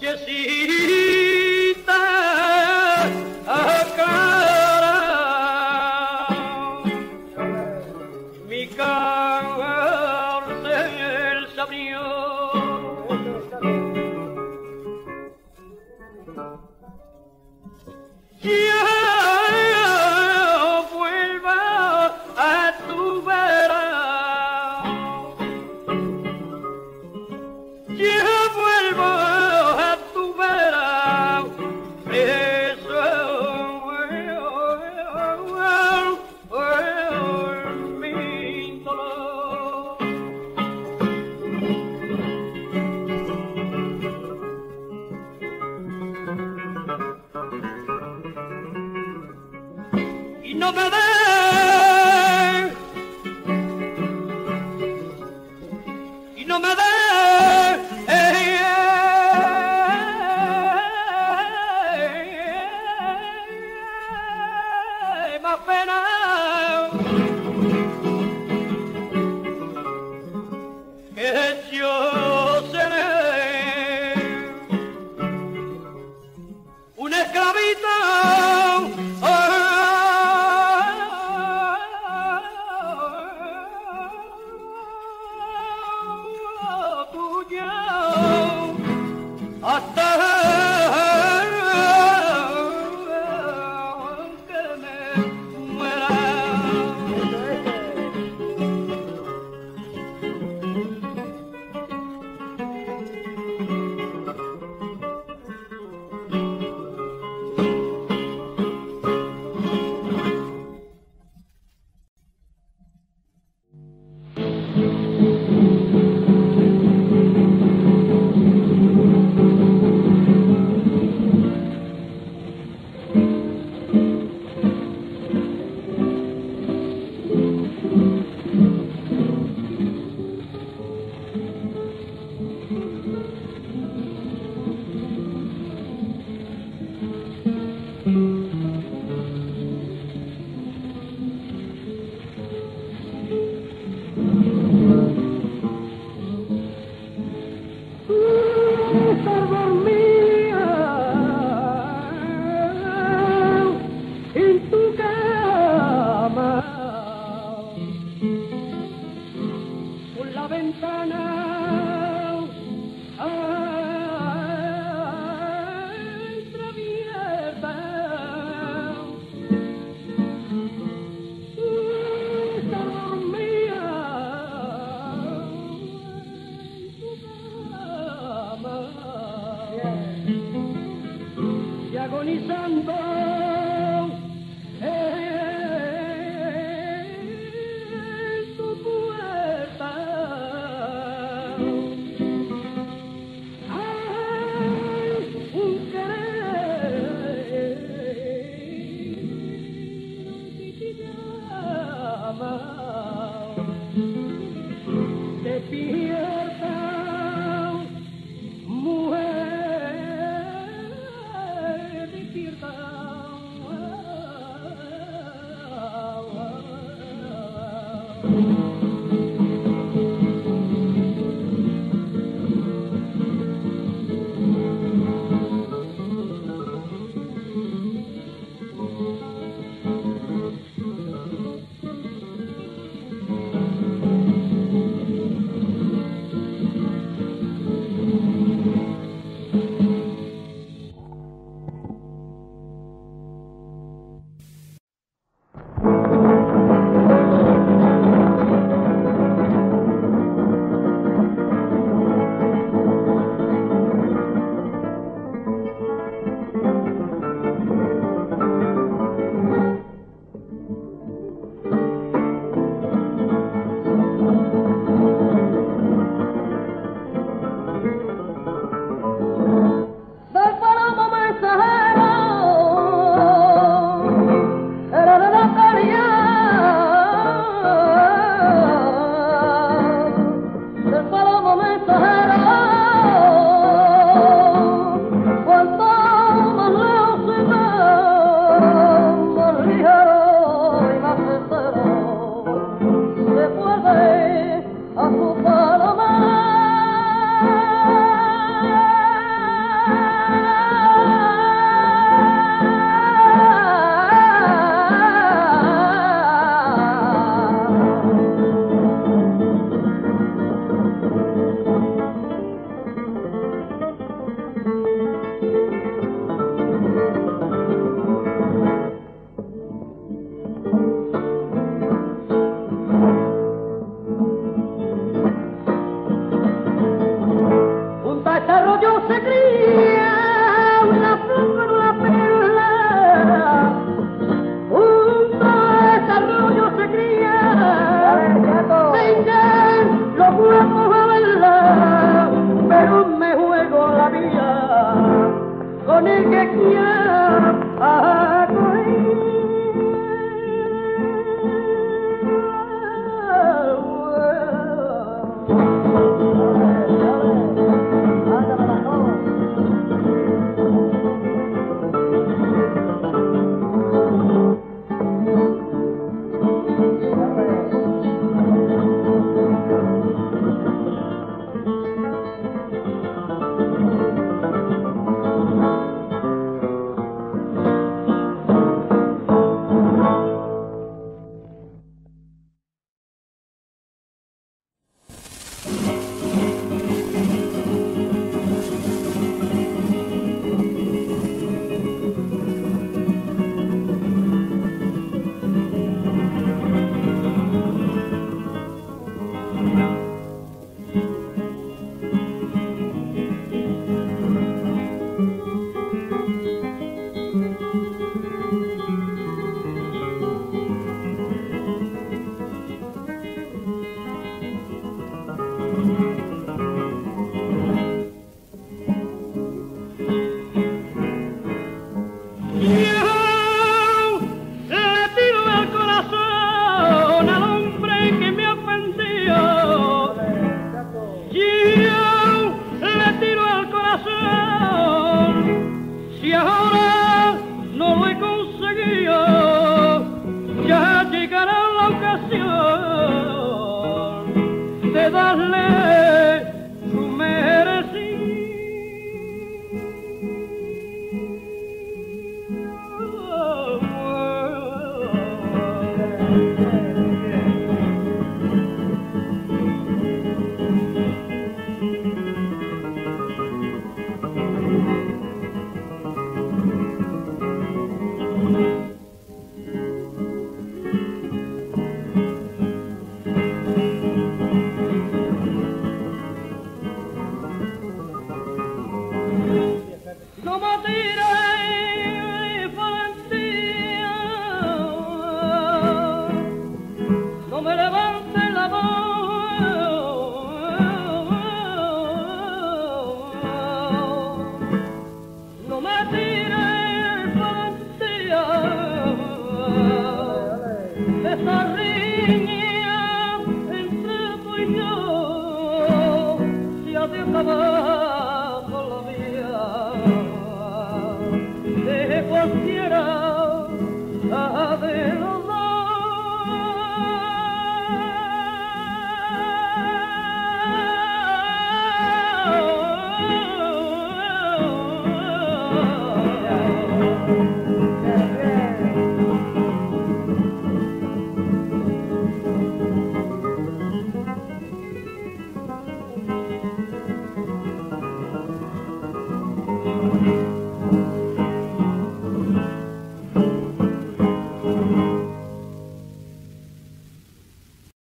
nochecita cara, mi cárcel se abrió. over there. He's over there. Hey, hey, hey. ventana. Ay, traviesa. Está dormida tu cama. Agonizando. Arroyo se cría una flor, una perla. Junto a este arroyo se cría, vengan los guapos a verla, pero me juego la vida con el que quiera no lo he conseguido. Ya llegará la ocasión de darle cualquiera ha de